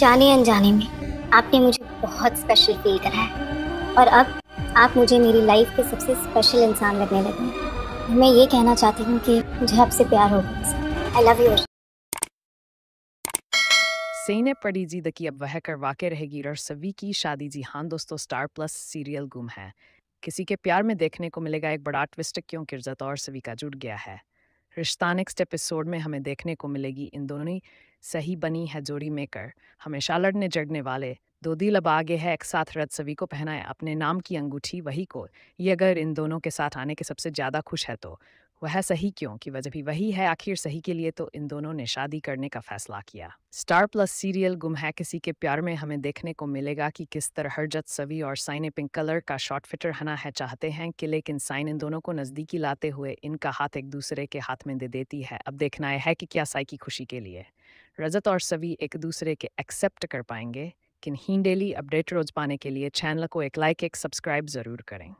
जाने अनजाने में आपने मुझे बहुत स्पेशल फील कराया और अब आप मुझे मेरी लाइफ के सबसे स्पेशल इंसान लगने लगे मैं ये कहना चाहती हूँ कि मुझे आपसे प्यार हो गया आई लव यू सही पड़ी ज़िंदगी अब वह करवा के रहेगी और सभी की शादी जी। हाँ दोस्तों स्टार प्लस सीरियल गुम है। किसी के प्यार में देखने को मिलेगा, एक बड़ा ट्विस्ट क्यों किरजत और सभी का जुड़ गया है। रिश्ता नेक्स्ट एपिसोड में हमें देखने को मिलेगी इन दोनों ही सही बनी है जोड़ी मेकर। हमेशा लड़ने जड़ने वाले। दो दिल अब आगे है, एक साथ रथ सभी को पहनाए अपने नाम की अंगूठी वही को। ये अगर इन दोनों के साथ आने के सबसे ज़्यादा खुश है तो। वह सही क्यों? कि वजह भी वही है आखिर सही के लिए तो इन दोनों ने शादी करने का फैसला किया। स्टार प्लस सीरियल गुम है किसी के प्यार में। हमें देखने को मिलेगा कि किस तरह हरजत सवी और साइन पिंक कलर का शॉर्ट फिटर हना है चाहते हैं कि लेकिन साइन इन दोनों को नज़दीकी लाते हुए इनका हाथ एक दूसरे के हाथ में दे देती है। अब देखना है कि क्या साई की खुशी के लिए। रजत और सवी एक दूसरे के एक्सेप्ट कर पाएँगे किन ही डेली अपडेट रोज पाने के लिए चैनल को एक लाइक, एक सब्सक्राइब ज़रूर करें।